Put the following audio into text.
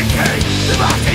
educate the market.